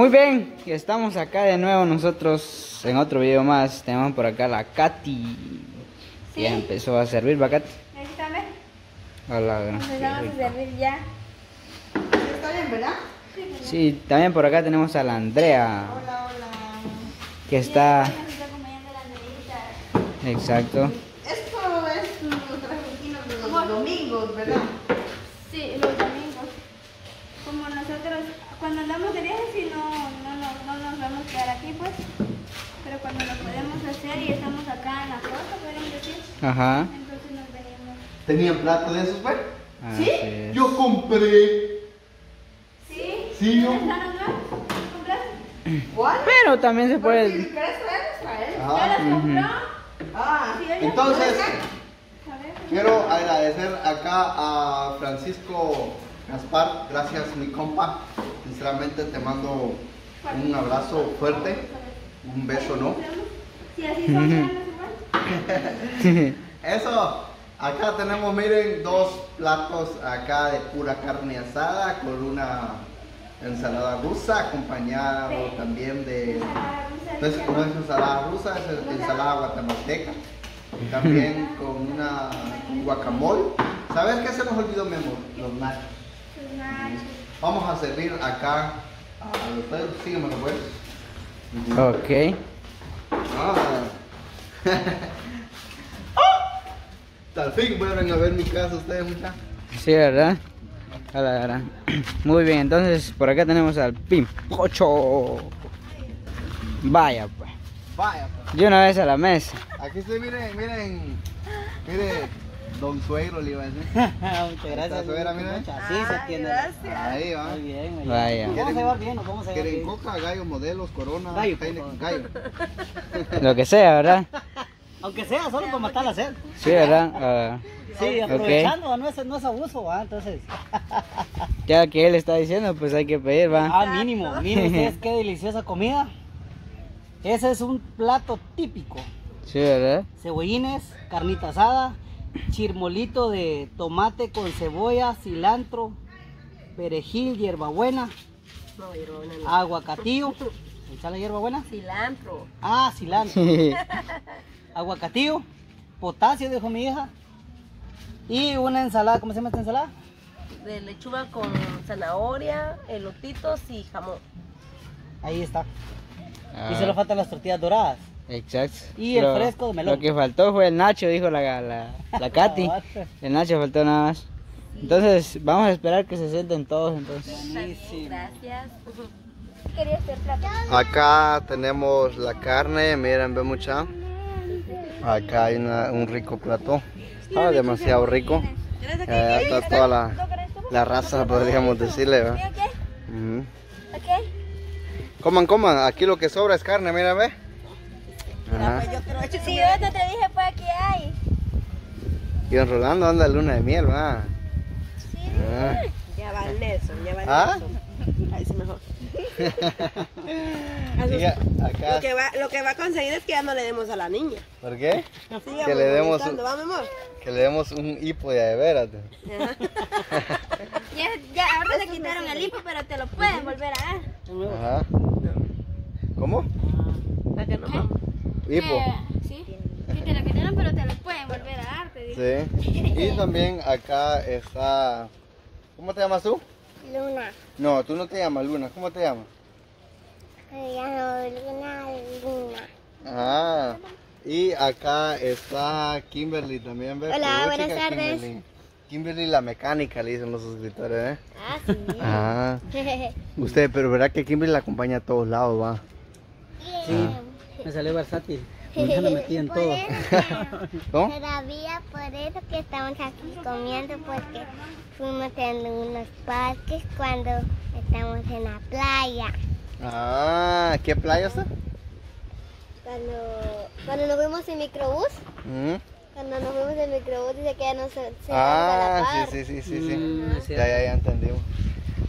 Muy bien, estamos acá de nuevo nosotros en otro video más. Tenemos por acá la Katy. Sí. Ya empezó a servir, ¿va Katy? Necesitame. Hola, Empezamos a servir ya. Está bien, ¿verdad? Sí, también por acá tenemos a la Andrea, Hola, hola. que está... Exacto. Esto es nuestra rutina de los domingos, ¿verdad? Sí, los domingos. Como nosotros, cuando andamos de viaje, sí, no, no, no, no nos vamos a quedar aquí, pues. Pero cuando lo podemos hacer y estamos acá en la costa, podemos decir, Ajá. entonces nos venimos. ¿Tenían plato de esos, pues? Es. Yo compré. ¿Sí? Sí, yo. ¿Cuál? Pero también se Si puede... querés traerlos, traerlos. ¿Ya Ajá. las compró? Ah, Sí. Entonces, quiero agradecer acá a Francisco Gaspar. Gracias, mi compa. Sinceramente, te mando un abrazo fuerte. Un beso, ¿no? Eso. Acá tenemos, miren, dos platos acá de pura carne asada con una ensalada rusa acompañada también de Entonces, como es ensalada rusa, es ensalada guatemalteca. También con una un guacamole. ¿Sabes qué se nos olvidó, mi amor? Los nachos. Vamos a servir acá a los perros. Sígueme, pues. Ok. Ah. Al fin vuelven a ver mi casa ustedes, muchachos. Sí, ¿verdad? Muy bien, entonces por acá tenemos al Pimpocho. Vaya, pues. Vaya, pues. De una vez a la mesa. Aquí estoy, miren, miren. Mire, don suegro le iba a decir. Muchas gracias. suegra, mira. muchas. Sí, se entiende. Ahí va. Muy bien, muy bien. Vaya. Nos vamos a llevar bien, nos vamos a llevar ¿Quieren bien. coca, gallo, modelos, corona? Gallo, gallo. Lo que sea, ¿verdad? Aunque sea solo para matar la sed. Sí, ¿verdad? Ah, Sí, aprovechando, no, es, no es abuso, ¿va? Entonces. ya que él está diciendo, pues hay que pedir, ¿va? Ah, mínimo. Miren ustedes qué deliciosa comida. Ese es un plato típico. Sí, ¿verdad? Cebollines, carnita asada, chirmolito de tomate con cebolla, cilantro, perejil, hierbabuena, No, hierbabuena no. aguacatillo. ¿Está la hierbabuena? Cilantro. Ah, cilantro. aguacatillo, potasio, dijo mi hija. Y una ensalada, ¿cómo se llama esta ensalada? De lechuga con zanahoria, elotitos y jamón. Ahí está. Ah, Y solo faltan las tortillas doradas. Exacto. Y el Lo- fresco de melón. Lo que faltó fue el Nacho, dijo la, la, la Katy. El Nacho faltó nada más. Entonces, vamos a esperar que se sienten todos entonces. Sí, sí. Gracias. Acá tenemos la carne, miren, ve mucha. Acá hay una- un rico plato. Está demasiado rico. Allá está toda la, la raza, podríamos decirle. ¿Ok? Coman, coman. Aquí lo que sobra es carne, mira, ve. Si yo no te dije, pues aquí hay. Y don Rolando anda de luna de miel, ¿verdad? Ah. Ya va Nelson, ya va ¿Ah? Nelson. Ahí sí mejor. Acá, Lo que, va, lo que va a conseguir es que ya no le demos a la niña. ¿por qué? Sigamos Que le demos un- ¿va, mi amor? Que le demos un hipo de de veras. Ya, ya, ahora le quitaron el hipo, pero te lo pueden volver a dar. Ajá. ¿Cómo? ¿Para que no, mamá? Hipo. Eh, sí. Sí, te lo quitaron, pero te lo pueden volver a dar, te dije. Sí. Y también acá está. ¿Cómo te llamas tú? Luna. No, tú no te llamas Luna. ¿Cómo te llamas? Me llamo Luna, Luna. Ah. Y acá está Kimberly también. ¿ves? Hola, buenas chica, tardes. Kimberly. Kimberly la mecánica, le dicen los suscriptores, ¿eh? Ah, sí. Ah. Usted, pero verá que Kimberly la acompaña a todos lados, va. Sí, me salió versátil. Ya me metí en todo. ¿Cómo? Todavía por eso que estamos aquí comiendo porque fuimos en unos parques cuando estamos en la playa. Ah, ¿qué playa está? Cuando, cuando nos fuimos en microbús, Mm. cuando nos fuimos en microbús dice que ya nos se Ah, a la par. sí, sí, sí, sí, sí. Mm, Ya, ya, ya entendimos.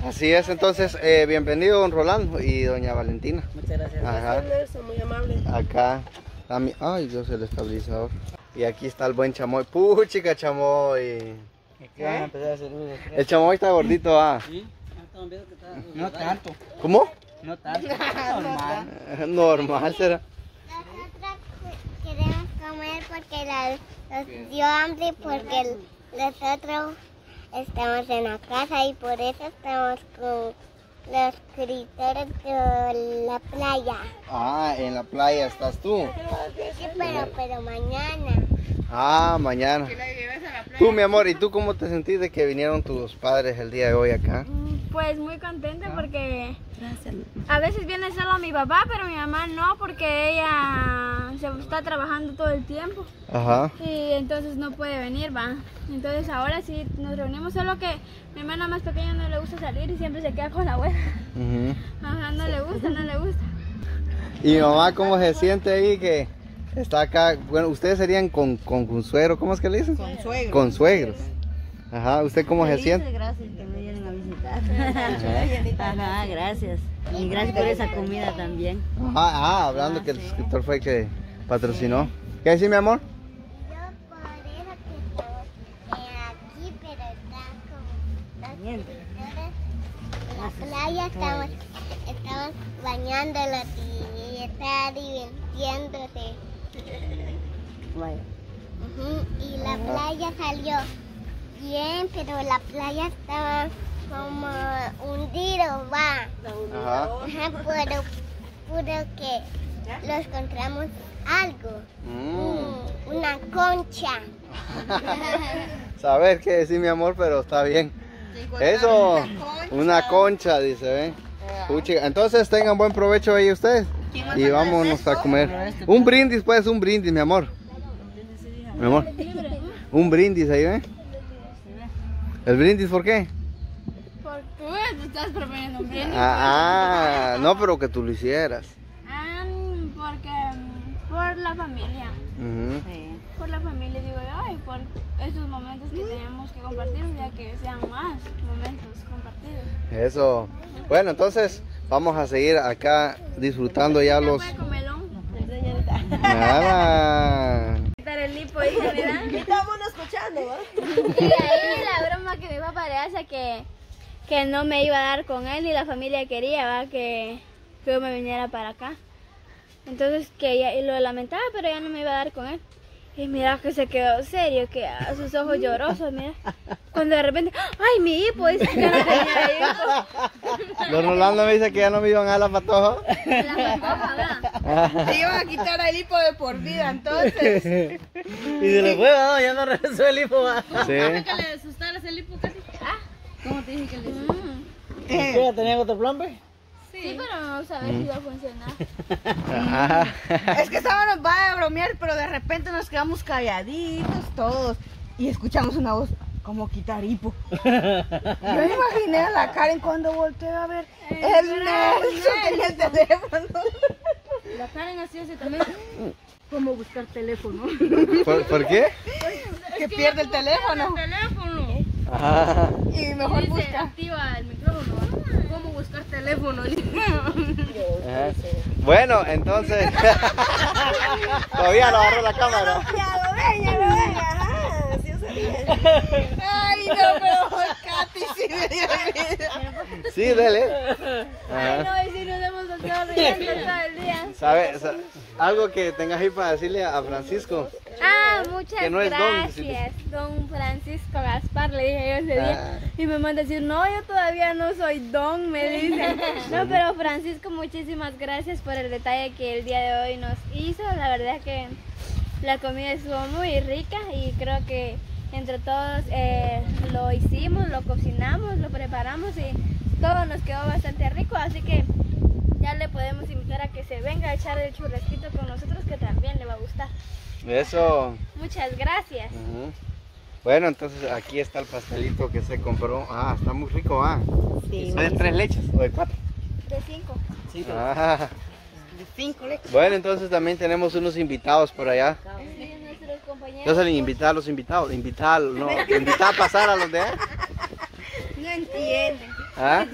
Así es, entonces, eh, bienvenido don Rolando y doña Valentina. Muchas gracias. Ajá. Nelson, muy amable. Acá mi... Ay, Dios, el estabilizador. Y aquí está el buen chamoy. Puchica chamoy. Aquí van a empezar a servir. El chamoy está gordito, ah. Sí, No tanto. ¿Cómo? No tanto. Normal. Normal será. Nosotros queremos comer porque la- nos dio hambre porque nosotros estamos en la casa y por eso estamos con los escritores de la playa. Ah, en la playa estás tú. Sí, pero, pero mañana. Ah, mañana. Tú, mi amor, ¿y tú cómo te sentís de que vinieron tus padres el día de hoy acá? Pues muy contenta porque a veces viene solo mi papá, pero mi mamá no porque ella se está trabajando todo el tiempo Ajá. y entonces no puede venir, va. Entonces ahora sí nos reunimos, solo que mi hermana más pequeña no le gusta salir y siempre se queda con la abuela. Ajá, no le gusta, no le gusta. ¿Y mi mamá cómo se siente ahí que está acá? Bueno, ustedes serían con, con consuegro, ¿cómo es que le dicen? Con suegro. Con suegros. Ajá, ¿usted cómo se siente? Gracias que me. Ajá, gracias. Y gracias por esa comida también. Ajá, ah, hablando que el suscriptor fue el que patrocinó. ¿Qué decir, mi amor? Yo por eso que estamos aquí, pero están como los escritores en la playa, estamos, estamos bañándolos y, está divirtiéndose. Vaya. Ujú, Y la playa salió bien, pero la playa estaba como hundido, va. Ajá. Ajá, pero puro que los encontramos algo, Mm. un- una concha. Saber qué decir, mi amor, pero está bien. Eso, una concha, dice, ¿ven? Puchica. Entonces tengan buen provecho ahí ustedes. Y vámonos a comer. Un brindis, pues, un brindis, mi amor. Mi amor. Un brindis ahí, ¿ven? ¿El brindis por qué? Porque tú estás proponiendo un. Ah, ah, no, pero que tú lo hicieras. Ah, porque mm, por la familia. Por la familia, digo yo, y por estos momentos que tenemos que compartir, ya que sean más momentos compartidos. Eso. Bueno, entonces vamos a seguir acá disfrutando ya los... Nada. Quitar el lipo ahí, ¿verdad? Estamos escuchando, ¿va? Y ahí la broma que mi papá le hace que, que no me iba a dar con él y la familia quería ¿va? Que, que yo me viniera para acá. Entonces que ella, y lo lamentaba, pero ya no me iba a dar con él. Y mira que se quedó serio, que a sus ojos llorosos, mira. Cuando de repente, ¡ay, mi hipo! Dice que no tenía hipo. Don Rolando me dice que ya no me iban a dar la patoja. La patoja, ¿verdad? Te iban a quitar el hipo de por vida, entonces. Y se le fue, ¿no? ya no regresó el hipo. ¿va? Sí. Que le asustaras el hipo casi. ¿Cómo te dije que le ¿Qué? ¿Ya tenían otro plan, pues? Sí, pero no sabes si va a funcionar. Es que estábamos, va a bromear, pero de repente nos quedamos calladitos todos y escuchamos una voz, como quitar hipo. Yo me imaginé a la Karen cuando volteé a ver el Nelson tenía el teléfono. La Karen así así también. ¿Cómo buscar teléfono? ¿Por, por qué? Que pierde el teléfono teléfono. Ah. Y mejor Dice, busca. activa el micrófono. ¿Cómo buscar teléfono? Ajá. Bueno, entonces. Todavía no agarró la cámara. Lo lo Ay, no, pero Katy sí me dio vida. Sí, dele. Ay, no, y si nos hemos estado riendo todo el día. ¿Sabe, sa- algo que tengas ahí para decirle a Francisco? Muchas Que no es don, gracias, don Francisco Gaspar, le dije yo ese día. Ah. Y me manda a decir, no, yo todavía no soy don, me dice. No, pero Francisco, muchísimas gracias por el detalle que el día de hoy nos hizo. La verdad que la comida estuvo muy rica y creo que entre todos eh, lo hicimos, lo cocinamos, lo preparamos y todo nos quedó bastante rico. Así que ya le podemos invitar a que se venga a echar el churrasquito con nosotros que también le va a gustar. Eso. Muchas gracias. Bueno, entonces aquí está el pastelito que se compró. Ah, está muy rico, ah. ¿Es de tres leches o de cuatro? De cinco. Ah. De cinco leches. Bueno, entonces también tenemos unos invitados por allá. Sí, nuestros compañeros. No se le invita a los invitados, invitar, no, invitar a pasar a los de allá. No entienden. ¿Ah?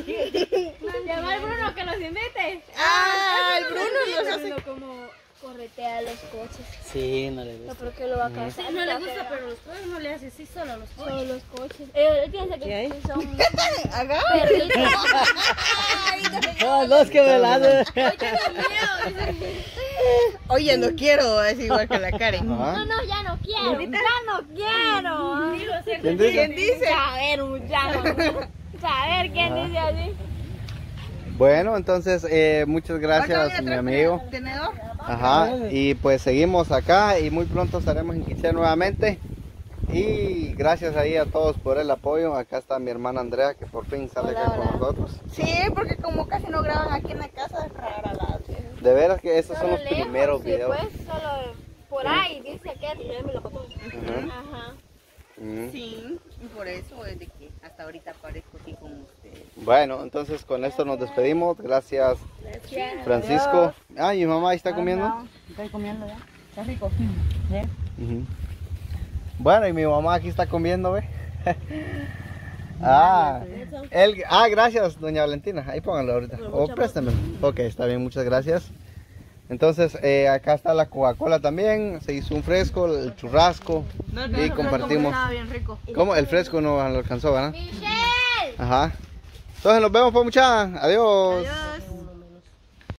Llama al Bruno que nos invite. Ah, el Bruno nos hace. Como corretea los coches. Sí, no le No, gusta. pero que lo va a causar. No le gusta, pero los coches no le hace así solo los coches. Solo los coches. Eh, Él piensa que son perritos. Ah, los que me la Oye, no quiero, es igual que la Karen. No, no, ya no quiero. Ya no quiero. ¿Quién dice? ¿Quién dice? A ver, muchacho. A ver quién dice así. Bueno, entonces eh, muchas gracias, mi amigo. ¿Tenedor? Ajá, y pues seguimos acá y muy pronto estaremos en Quiché nuevamente. Y gracias ahí a todos por el apoyo. Acá está mi hermana Andrea que por fin sale acá con nosotros. Sí, porque como casi no graban aquí en la casa, es rara la De veras que estos son los lejos, primeros sí, videos. pues, solo por ahí, dice que ya me lo contó. Ujú. Ajá. Mm. Sí, y por eso es de que hasta ahorita aparezco aquí con ustedes. Bueno, entonces con esto nos despedimos. Gracias, Francisco. Ah, y mi mamá ahí está comiendo. Estoy comiendo ya. Está rico. Ujú. Bueno, y mi mamá aquí está comiendo, ¿ve? ah, él, ah, gracias, doña Valentina. Ahí pónganlo ahorita. O préstame. Ok, está bien, muchas gracias. Entonces, eh, acá está la Coca-Cola también. Se hizo un fresco, el churrasco. y compartimos. Estaba bien rico. ¿Cómo? El fresco no lo alcanzó, ¿verdad? Michelle. Ajá. Entonces nos vemos, pues, muchachas. Adiós. Adiós.